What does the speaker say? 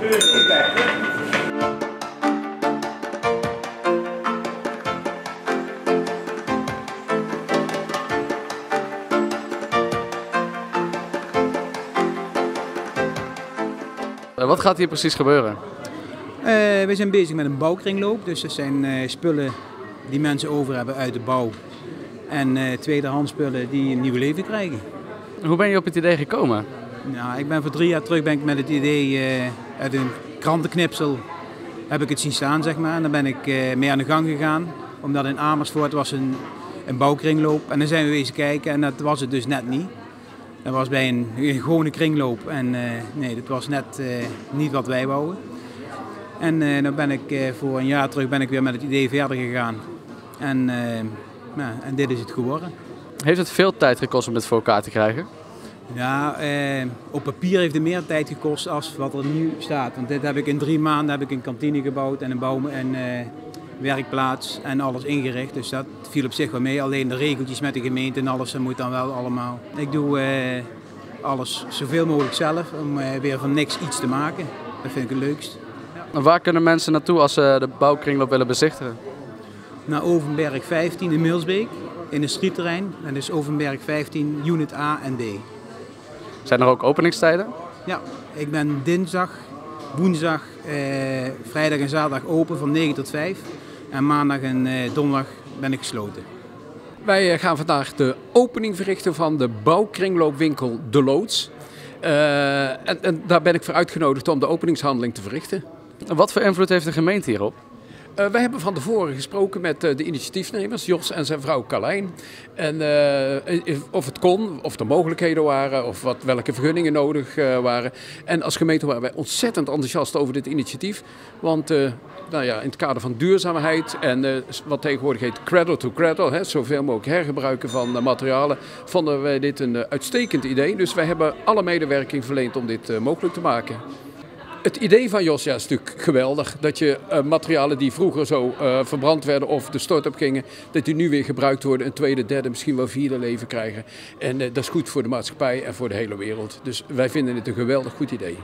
Eh, Wat gaat hier precies gebeuren? Eh, we zijn bezig met een bouwkringloop. Dus dat zijn eh, spullen die mensen over hebben uit de bouw. En eh tweedehands spullen die een nieuw leven krijgen. Hoe ben je op het idee gekomen? Nou, ik ben voor drie jaar terug ben ik met het idee uit een krantenknipsel heb ik het zien staan, zeg maar. En dan ben ik eh, mee aan de gang gegaan. Omdat in Amersfoort was een, een bouwkringloop. En dan zijn we wezen kijken en dat was het dus net niet. Dat was bij een, gewone kringloop. En eh, nee, dat was net eh, niet wat wij wouden. En dan ben ik voor een jaar terug ben ik weer met het idee verder gegaan. En, eh, nou, en dit is het geworden. Heeft het veel tijd gekost om dit voor elkaar te krijgen? Ja, eh, op papier heeft het meer tijd gekost als wat er nu staat. Want dit heb ik in drie maanden heb ik een kantine gebouwd en een bouw en eh, werkplaats en alles ingericht. Dus dat viel op zich wel mee. Alleen de regeltjes met de gemeente en alles, dat moet dan wel allemaal. Ik doe eh, alles zoveel mogelijk zelf om eh, weer van niks iets te maken. Dat vind ik het leukst. En Waar kunnen mensen naartoe als ze de bouwkringloop willen bezichtigen? Naar Overberg 15 in Milsbeek, in een streetterrein. Dat is Overberg 15, unit A en D. Zijn er ook openingstijden? Ja, ik ben dinsdag, woensdag, eh, vrijdag en zaterdag open van 9 tot 5. En maandag en eh, donderdag ben ik gesloten. Wij eh, gaan vandaag de opening verrichten van de bouwkringloopwinkel De Loods. Eh, en, en daar ben ik voor uitgenodigd om de openingshandeling te verrichten. En Wat voor invloed heeft de gemeente hierop? Eh, wij hebben van tevoren gesproken met eh, de initiatiefnemers, Jos en zijn vrouw Carlijn. En eh, of het kon, of er mogelijkheden waren, of wat, welke vergunningen nodig waren. En als gemeente waren wij ontzettend enthousiast over dit initiatief. Want nou ja, in het kader van duurzaamheid en wat tegenwoordig heet cradle to cradle, hè, zoveel mogelijk hergebruiken van materialen, vonden wij dit een uitstekend idee. Dus wij hebben alle medewerking verleend om dit mogelijk te maken. Het idee van Jos ja, is natuurlijk geweldig. Dat je eh, materialen die vroeger zo eh, verbrand werden of de stort op gingen, dat die nu weer gebruikt worden, een tweede, derde, misschien wel vierde leven krijgen. En eh, dat is goed voor de maatschappij en voor de hele wereld. Dus wij vinden het een geweldig goed idee.